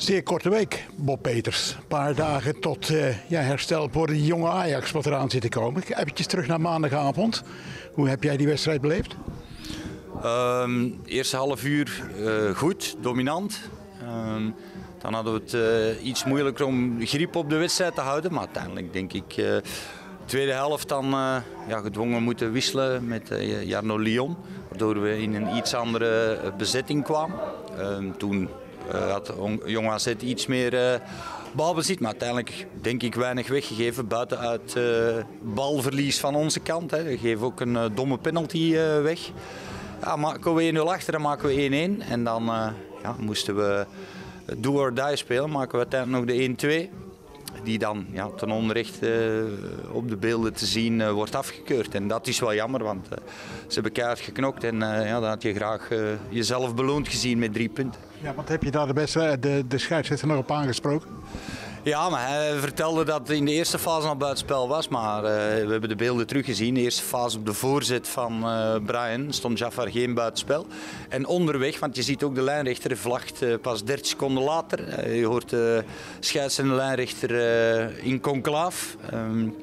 Zeer korte week, Bob Peters. Een paar dagen tot uh, herstel voor de jonge Ajax wat eraan zit te komen. Even terug naar maandagavond. Hoe heb jij die wedstrijd beleefd? Um, eerste half uur uh, goed, dominant. Um, dan hadden we het uh, iets moeilijker om grip op de wedstrijd te houden. Maar uiteindelijk denk ik, uh, tweede helft dan ja, gedwongen moeten wisselen met Jarno Lyon. Waardoor we in een iets andere bezetting kwamen. Um, toen had Jong AZ iets meer uh, balbezit, maar uiteindelijk denk ik weinig weggegeven buiten uit uh, balverlies van onze kant. Hè. We geven ook een domme penalty weg. Ja, maken we 1-0 achter en maken we 1-1 en dan ja, moesten we do or die spelen, maken we uiteindelijk nog de 1-2 die dan ja, ten onrechte uh, op de beelden te zien uh, wordt afgekeurd. En dat is wel jammer, want uh, ze hebben keihard geknokt en ja, dan had je graag jezelf beloond gezien met drie punten. Ja, wat heb je daar de, beste, de, de scheidsrechter nog op aangesproken? Ja, maar hij vertelde dat het in de eerste fase al buitenspel was. Maar uh, we hebben de beelden teruggezien. De eerste fase op de voorzet van uh, Brian stond Jafar geen buitenspel. En onderweg, want je ziet ook de lijnrechter vlagt uh, pas 30 seconden later. je hoort de scheids en de lijnrechter in conclaaf. Um,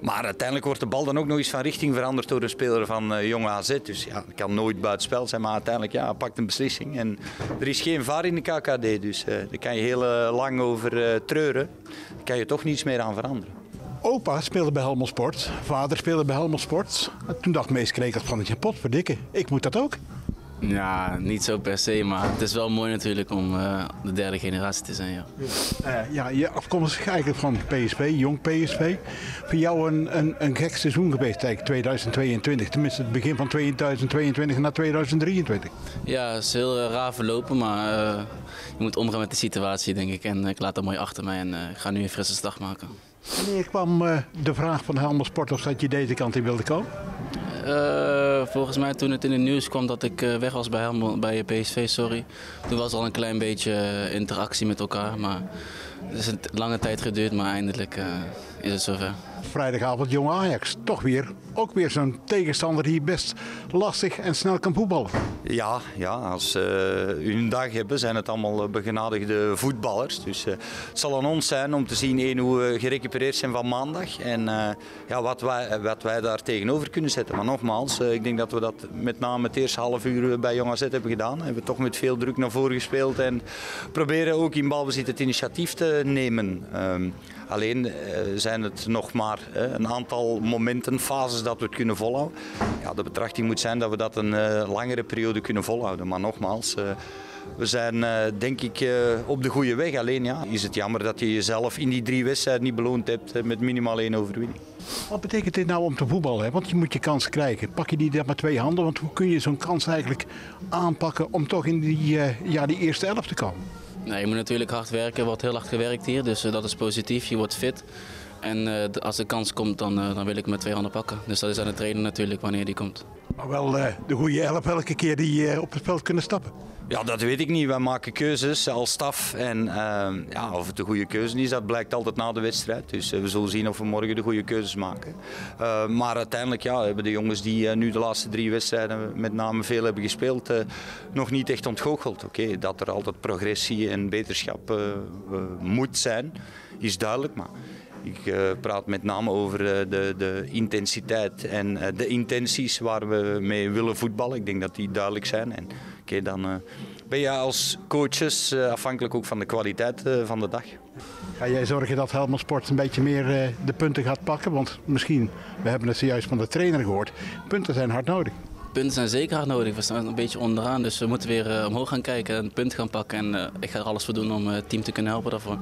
maar uiteindelijk wordt de bal dan ook nog eens van richting veranderd door een speler van uh, Jong AZ. Dus ja, het kan nooit buitenspel zijn, maar uiteindelijk ja, pakt een beslissing. En er is geen VAR in de KKD, dus uh, daar kan je heel uh, lang over treuren. Daar kan je toch niets meer aan veranderen. Opa speelde bij Helmond Sport, vader speelde bij Helmond Sport. Toen dacht meest Krekels van, het pot verdikken, ik moet dat ook. Ja, niet zo per se, maar het is wel mooi natuurlijk om uh, de derde generatie te zijn. Ja, uh, ja je afkomstig eigenlijk van PSV, jong PSV. Voor jou een, een, een gek seizoen geweest, eigenlijk 2022. Tenminste, het begin van 2022 naar 2023. Ja, het is heel uh, raar verlopen, maar je moet omgaan met de situatie, denk ik. En ik laat dat mooi achter mij en ik ga nu een frisse start maken. Wanneer kwam de vraag van Helmond Sport of dat je deze kant in wilde komen? Volgens mij toen het in het nieuws kwam dat ik uh, weg was bij, Helmond, bij PSV, sorry. Toen was al een klein beetje uh, interactie met elkaar. Maar het is een lange tijd geduurd, maar eindelijk is het zover. Vrijdagavond Jong Ajax. Toch weer, ook weer zo'n tegenstander die best lastig en snel kan voetballen. Ja, ja als ze uh, hun dag hebben zijn het allemaal begenadigde voetballers. Dus uh, het zal aan ons zijn om te zien hoe we gerecupereerd zijn van maandag. En ja, wat, wij, wat wij daar tegenover kunnen zetten. Maar nogmaals, ik denk dat we dat met name het eerste half uur bij Jong AZ hebben gedaan. We hebben toch met veel druk naar voren gespeeld. En proberen ook in balbezit het initiatief te nemen. Um, alleen zijn het nog maar een aantal momenten, fases dat we het kunnen volhouden. Ja, de betrachting moet zijn dat we dat een langere periode kunnen volhouden. Maar nogmaals, we zijn denk ik op de goede weg. Alleen ja, is het jammer dat je jezelf in die drie wedstrijden niet beloond hebt met minimaal één overwinning. Wat betekent dit nou om te voetballen? Want je moet je kans krijgen. Pak je die dan met twee handen? Want hoe kun je zo'n kans eigenlijk aanpakken om toch in die, ja, die eerste elf te komen? Nee, je moet natuurlijk hard werken. Er wordt heel hard gewerkt hier, dus dat is positief. Je wordt fit. En uh, als de kans komt, dan, uh, dan wil ik met twee handen pakken. Dus dat is aan de trainer natuurlijk wanneer die komt. Maar wel uh, de goede elf elke keer die op het veld kunnen stappen. Ja, dat weet ik niet. Wij maken keuzes als staf. En ja, of het de goede keuze is, dat blijkt altijd na de wedstrijd. Dus we zullen zien of we morgen de goede keuzes maken. maar uiteindelijk ja, hebben de jongens die nu de laatste drie wedstrijden met name veel hebben gespeeld, nog niet echt ontgoocheld. Oké, okay, dat er altijd progressie en beterschap moet zijn, is duidelijk. Maar ik uh, praat met name over uh, de, de, intensiteit en uh, de intenties waar we mee willen voetballen. Ik denk dat die duidelijk zijn. En okay, dan ben je als coaches afhankelijk ook van de kwaliteit van de dag. Ga jij zorgen dat Helmond Sport een beetje meer de punten gaat pakken? Want misschien, we hebben het zojuist van de trainer gehoord, punten zijn hard nodig. Punten zijn zeker hard nodig. We staan een beetje onderaan, dus we moeten weer omhoog gaan kijken en een punt gaan pakken. En ik ga er alles voor doen om het team te kunnen helpen daarvoor.